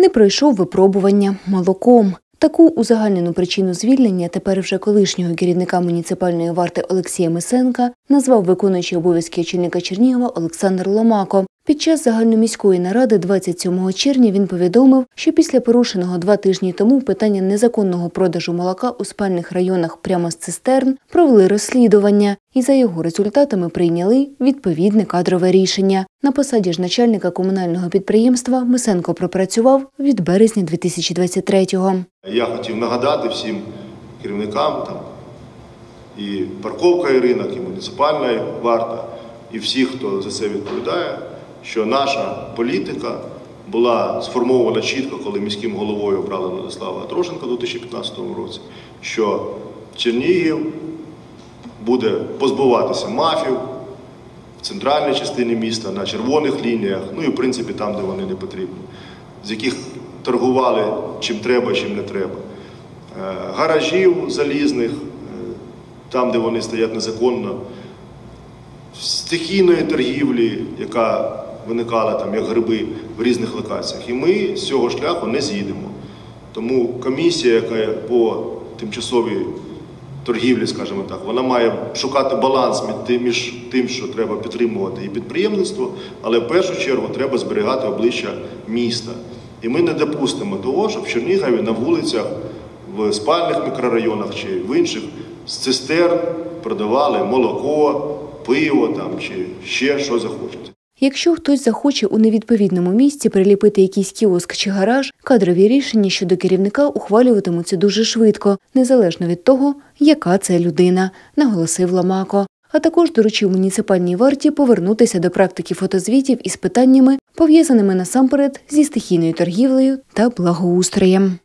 не пройшов випробування молоком. Таку узагальнену причину звільнення тепер вже колишнього керівника муніципальної варти Олексія Мисенка назвав виконуючий обов'язки очільника Чернігова Олександр Ломако. Під час загальноміської наради 27 червня він повідомив, що після порушеного два тижні тому питання незаконного продажу молока у спальних районах прямо з цистерн провели розслідування і за його результатами прийняли відповідне кадрове рішення. На посаді ж начальника комунального підприємства Мисенко пропрацював від березня 2023-го. Я хотів нагадати всім керівникам там, і парковка і ринок, і муніципальна варта, і всіх, хто за це відповідає, що наша політика була сформована чітко, коли міським головою обрали Владислава Трошенка у 2015 році, що Чернігів буде позбуватися мафів в центральній частині міста, на червоних лініях, ну і в принципі там, де вони не потрібні, з яких торгували чим треба, чим не треба. Е, Гаражів залізних, е, там, де вони стоять незаконно, стихійної торгівлі, яка виникала там як гриби в різних локаціях. І ми з цього шляху не з'їдемо. Тому комісія, яка по тимчасовій торгівлі, скажімо так, вона має шукати баланс між тим, що треба підтримувати і підприємництво, але в першу чергу треба зберігати обличчя міста. І ми не допустимо того, щоб в Чернігові на вулицях, в спальних мікрорайонах чи в інших з цистерн продавали молоко, пиво там чи ще що захочуть. Якщо хтось захоче у невідповідному місці приліпити якийсь кіоск чи гараж, кадрові рішення щодо керівника ухвалюватимуться дуже швидко, незалежно від того, яка це людина, наголосив Ламако. А також доручив муніципальній варті повернутися до практики фотозвітів із питаннями, пов'язаними насамперед зі стихійною торгівлею та благоустроєм.